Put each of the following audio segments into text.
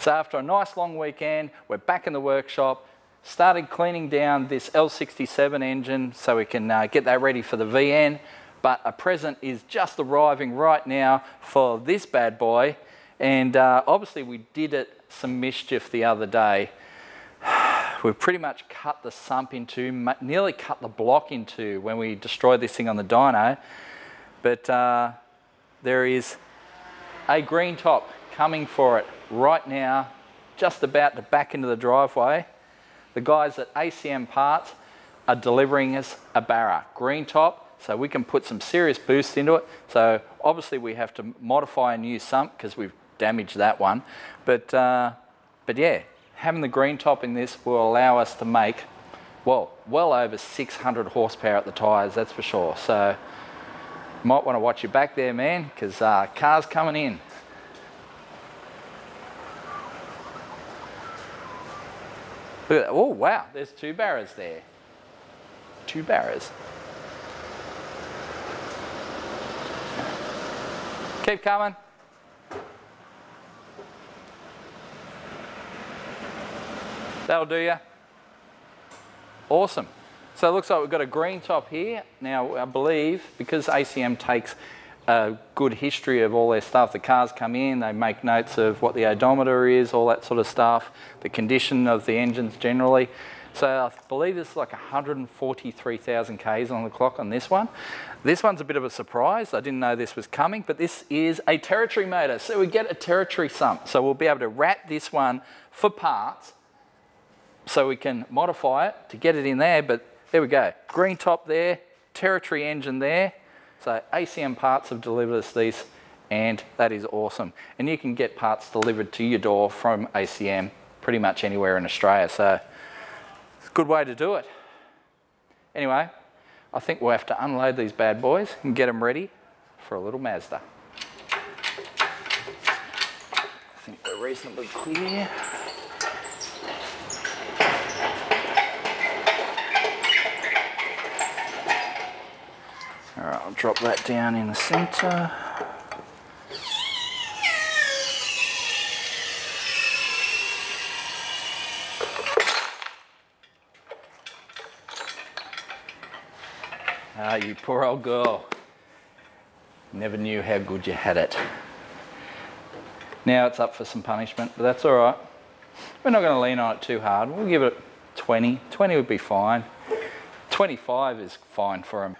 So after a nice long weekend, we're back in the workshop, started cleaning down this L67 engine so we can uh, get that ready for the VN. But a present is just arriving right now for this bad boy. And uh, obviously we did it some mischief the other day. We've pretty much cut the sump into, nearly cut the block into when we destroyed this thing on the dyno. But uh, there is a green top coming for it right now, just about to back into the driveway. The guys at ACM Parts are delivering us a Barra green top, so we can put some serious boost into it. So obviously we have to modify a new sump because we've damaged that one. But, uh, but yeah, having the green top in this will allow us to make, well, well over 600 horsepower at the tyres, that's for sure. So might want to watch your back there, man, because uh, car's coming in. Look at that. Oh, wow, there's two barras there. Two barras. Keep coming. That'll do you. Awesome. So it looks like we've got a green top here. Now, I believe because ACM takes a good history of all their stuff, the cars come in, they make notes of what the odometer is, all that sort of stuff, the condition of the engines generally. So I believe it's like 143,000 Ks on the clock on this one. This one's a bit of a surprise. I didn't know this was coming, but this is a territory motor. So we get a territory sump. So we'll be able to wrap this one for parts so we can modify it to get it in there, but there we go. Green top there, territory engine there. So ACM parts have delivered us these and that is awesome. And you can get parts delivered to your door from ACM pretty much anywhere in Australia. So it's a good way to do it. Anyway, I think we'll have to unload these bad boys and get them ready for a little Mazda. I think they're reasonably clear. I'll drop that down in the center. Ah, you poor old girl. Never knew how good you had it. Now it's up for some punishment, but that's all right. We're not going to lean on it too hard. We'll give it 20. 20 would be fine. 25 is fine for him.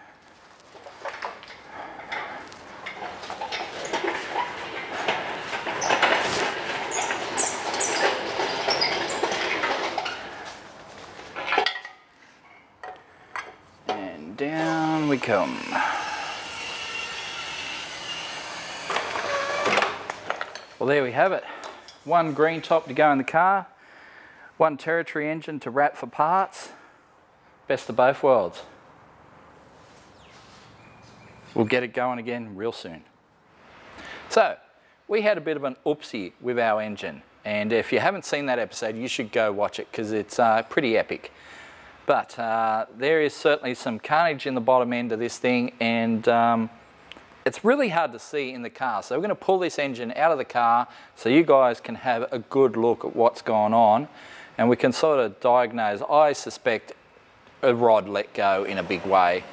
Come. Well, there we have it. One green top to go in the car, one territory engine to wrap for parts. Best of both worlds. We'll get it going again real soon. So, we had a bit of an oopsie with our engine. And if you haven't seen that episode, you should go watch it because it's uh, pretty epic. But uh, there is certainly some carnage in the bottom end of this thing and um, it's really hard to see in the car. So we're going to pull this engine out of the car so you guys can have a good look at what's going on and we can sort of diagnose, I suspect, a rod let go in a big way.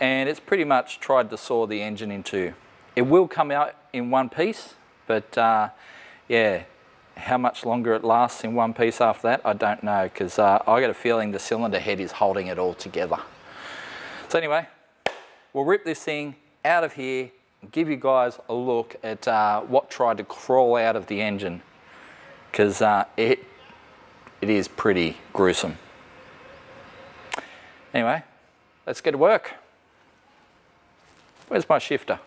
And it's pretty much tried to saw the engine in two. It will come out in one piece, but uh, yeah, how much longer it lasts in one piece after that, I don't know, because uh, I get a feeling the cylinder head is holding it all together. So anyway, we'll rip this thing out of here and give you guys a look at uh, what tried to crawl out of the engine, because uh, it, it is pretty gruesome. Anyway, let's get to work. Where's my shifter?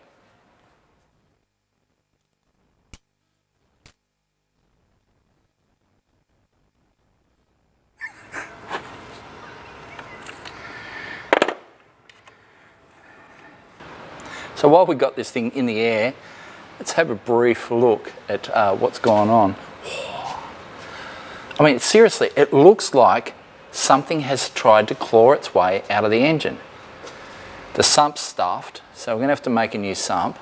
So while we've got this thing in the air, let's have a brief look at uh, what's going on. I mean, seriously, it looks like something has tried to claw its way out of the engine. The sump's stuffed, so we're going to have to make a new sump,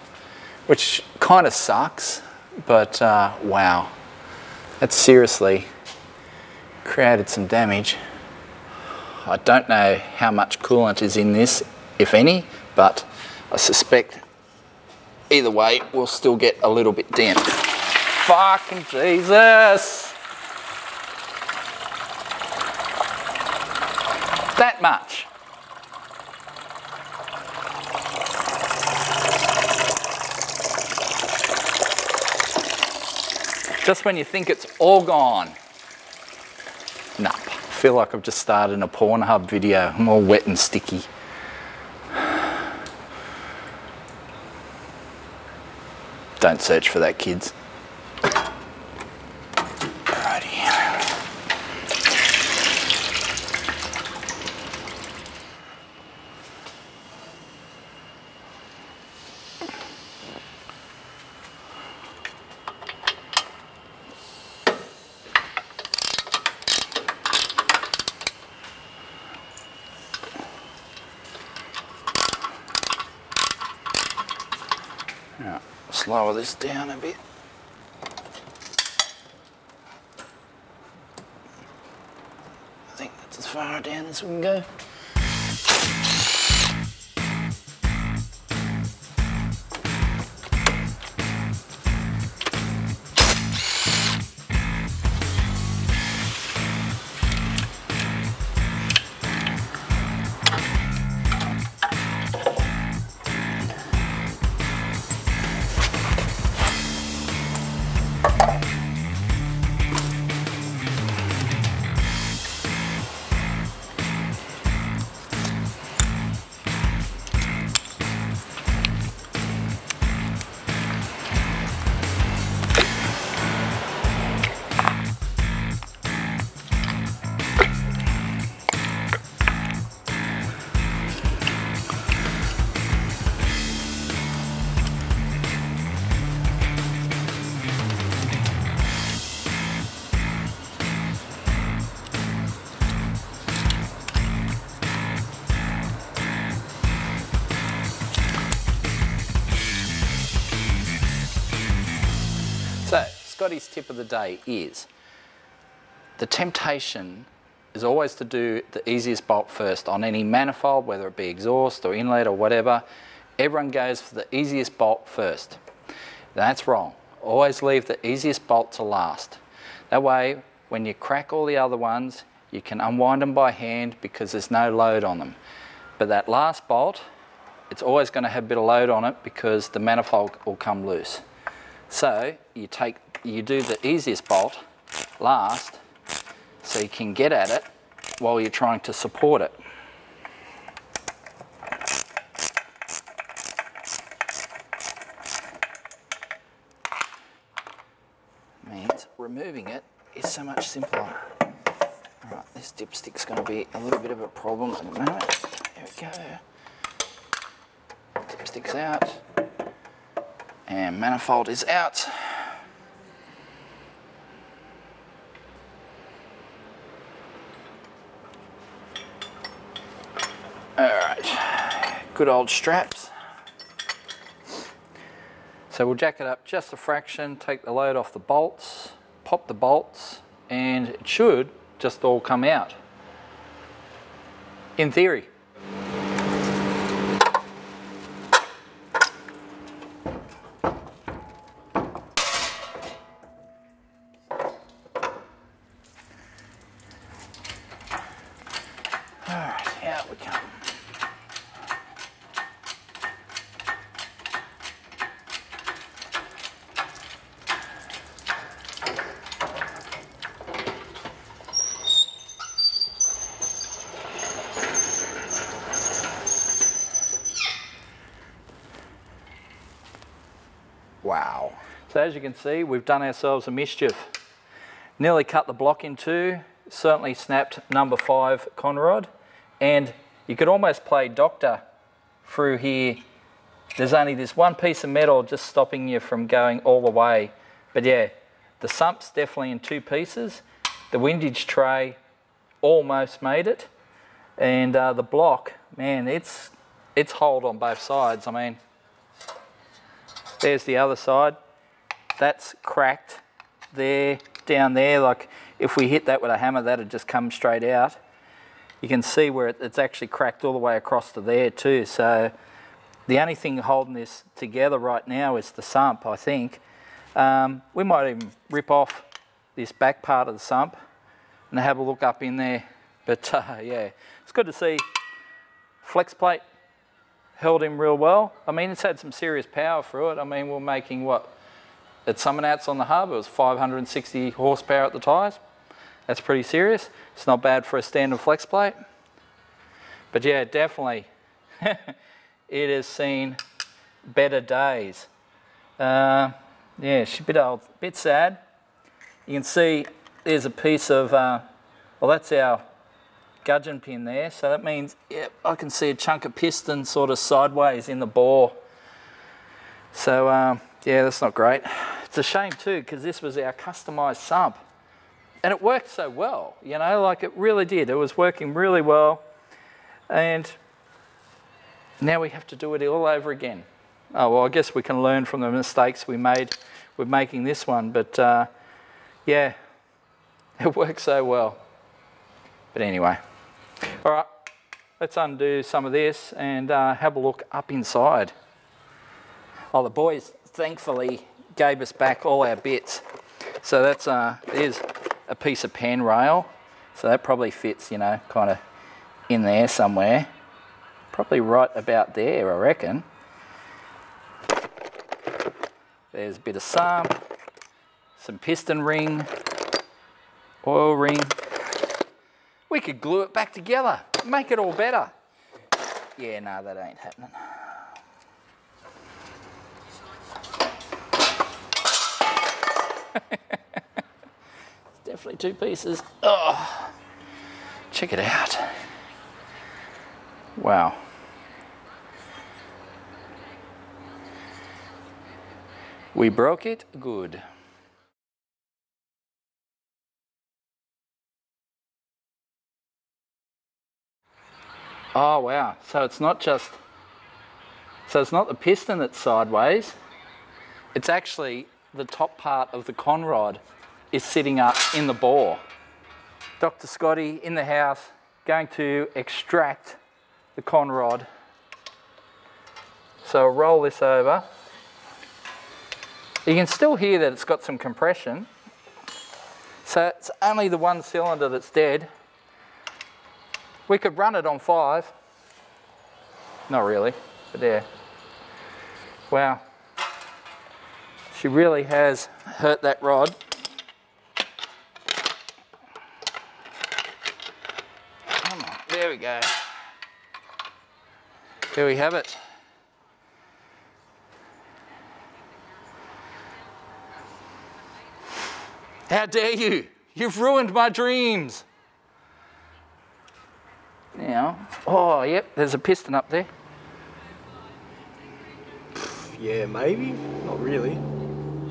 which kind of sucks, but uh, wow. That's seriously created some damage. I don't know how much coolant is in this, if any, but I suspect either way we'll still get a little bit damp. Fucking Jesus! That much. Just when you think it's all gone. Nah, I feel like I've just started a Pornhub video. I'm all wet and sticky. Don't search for that, kids. Slow this down a bit. I think that's as far down as we can go. Scotty's tip of the day is the temptation is always to do the easiest bolt first on any manifold, whether it be exhaust or inlet or whatever. Everyone goes for the easiest bolt first. That's wrong. Always leave the easiest bolt to last. That way, when you crack all the other ones, you can unwind them by hand because there's no load on them. But that last bolt, it's always going to have a bit of load on it because the manifold will come loose. So you take you do the easiest bolt last so you can get at it while you're trying to support it. Means removing it is so much simpler. Alright, this dipstick's going to be a little bit of a problem at the moment. There we go. Dipstick's out. And manifold is out. Good old straps. So we'll jack it up just a fraction, take the load off the bolts, pop the bolts, and it should just all come out. In theory. Wow. So as you can see, we've done ourselves a mischief. Nearly cut the block in two, certainly snapped number five conrod, and you could almost play doctor through here. There's only this one piece of metal just stopping you from going all the way. But yeah, the sump's definitely in two pieces. The windage tray almost made it. And uh, the block, man, it's, it's holed on both sides. I mean, there's the other side. That's cracked there down there, like if we hit that with a hammer, that'd just come straight out. You can see where it, it's actually cracked all the way across to there too. So the only thing holding this together right now is the sump, I think. Um, we might even rip off this back part of the sump and have a look up in there. But uh, yeah, it's good to see flex plate held him real well. I mean, it's had some serious power through it. I mean, we're making what? At Summernats on the hub, it was 560 horsepower at the tyres. That's pretty serious. It's not bad for a standard flex plate. But yeah, definitely, it has seen better days. Uh, yeah, she's a bit old, bit sad. You can see there's a piece of, uh, well, that's our gudgeon pin there. So that means, yep, I can see a chunk of piston sort of sideways in the bore. So um, yeah, that's not great. It's a shame too, because this was our customized sump. And it worked so well, you know, like it really did. It was working really well. And now we have to do it all over again. Oh, well, I guess we can learn from the mistakes we made with making this one. But uh, yeah, it works so well. But anyway, all right, let's undo some of this and uh, have a look up inside. Oh, the boys thankfully gave us back all our bits. So that's, uh, there's a piece of pan rail. So that probably fits, you know, kind of in there somewhere. Probably right about there, I reckon. There's a bit of sump, some piston ring, oil ring. We could glue it back together, make it all better. Yeah, no, that ain't happening. definitely two pieces. Oh, check it out. Wow. We broke it good. Oh wow, so it's not just, so it's not the piston that's sideways, it's actually the top part of the conrod is sitting up in the bore. Dr. Scotty in the house going to extract the conrod. So I'll roll this over. You can still hear that it's got some compression. So it's only the one cylinder that's dead. We could run it on five. Not really, but yeah. Wow. She really has hurt that rod. Come on, there we go. There we have it. How dare you? You've ruined my dreams. Now, oh, yep, there's a piston up there. Yeah, maybe. Not really.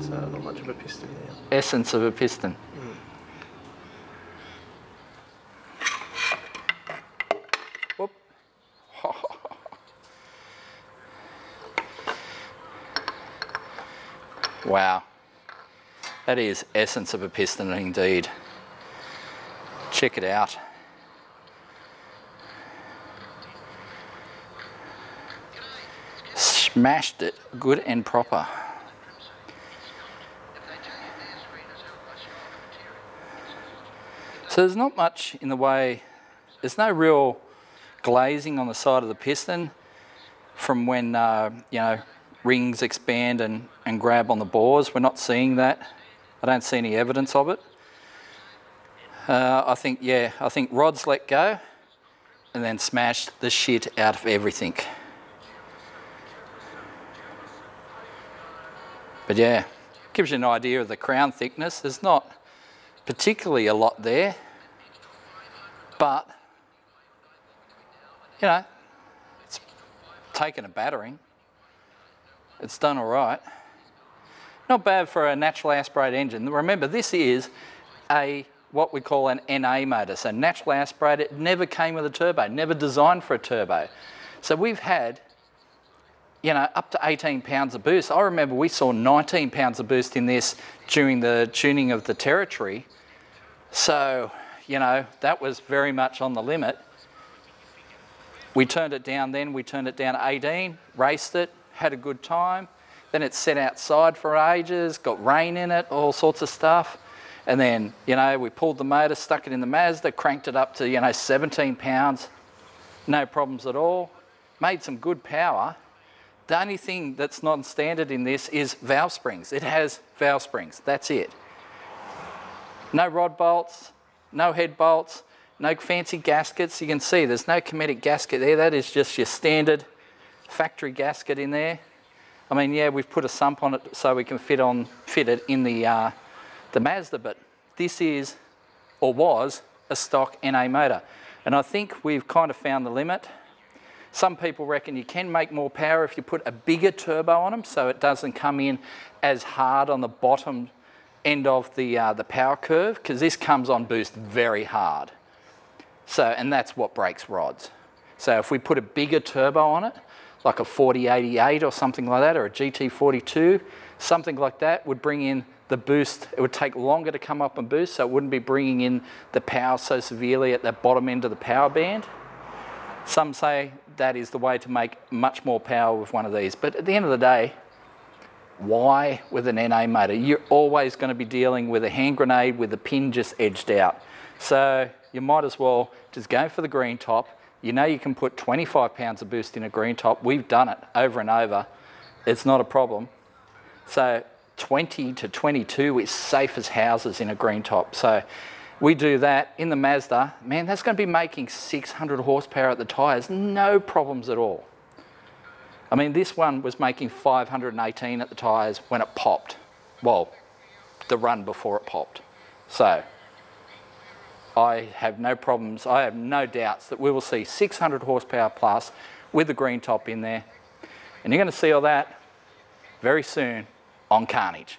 So not much of a piston now. Essence of a piston. Hmm. Whoop. wow. That is essence of a piston indeed. Check it out. Smashed it good and proper. So there's not much in the way, there's no real glazing on the side of the piston from when, uh, you know, rings expand and, and grab on the bores. We're not seeing that. I don't see any evidence of it. Uh, I think, yeah, I think rods let go and then smashed the shit out of everything. But yeah, gives you an idea of the crown thickness. There's not particularly a lot there, but you know, it's taken a battering. It's done all right. Not bad for a natural aspirate engine. Remember, this is a what we call an NA motor. So natural aspirated, it never came with a turbo, never designed for a turbo. So we've had you know, up to 18 pounds of boost. I remember we saw 19 pounds of boost in this during the tuning of the territory. So, you know, that was very much on the limit. We turned it down then, we turned it down to 18, raced it, had a good time. Then it sat outside for ages, got rain in it, all sorts of stuff. And then, you know, we pulled the motor, stuck it in the Mazda, cranked it up to, you know, 17 pounds, no problems at all. Made some good power. The only thing that's non-standard in this is valve springs. It has valve springs, that's it. No rod bolts, no head bolts, no fancy gaskets. You can see there's no Cometic gasket there. That is just your standard factory gasket in there. I mean, yeah, we've put a sump on it so we can fit on fit it in the uh, the Mazda, but this is or was a stock NA motor, and I think we've kind of found the limit. Some people reckon you can make more power if you put a bigger turbo on them, so it doesn't come in as hard on the bottom end of the uh, the power curve, because this comes on boost very hard. So, and that's what breaks rods. So if we put a bigger turbo on it, like a 4088 or something like that, or a GT42, something like that would bring in the boost. It would take longer to come up and boost, so it wouldn't be bringing in the power so severely at the bottom end of the power band. Some say that is the way to make much more power with one of these. But at the end of the day, why with an NA motor? You're always going to be dealing with a hand grenade with the pin just edged out. So you might as well just go for the green top, you know you can put 25 pounds of boost in a green top. We've done it over and over. It's not a problem. So 20 to 22 is safe as houses in a green top. So we do that in the Mazda. Man, that's going to be making 600 horsepower at the tyres. No problems at all. I mean, this one was making 518 at the tyres when it popped. Well, the run before it popped. So I have no problems, I have no doubts that we will see 600 horsepower plus with the green top in there. And you're going to see all that very soon on Carnage.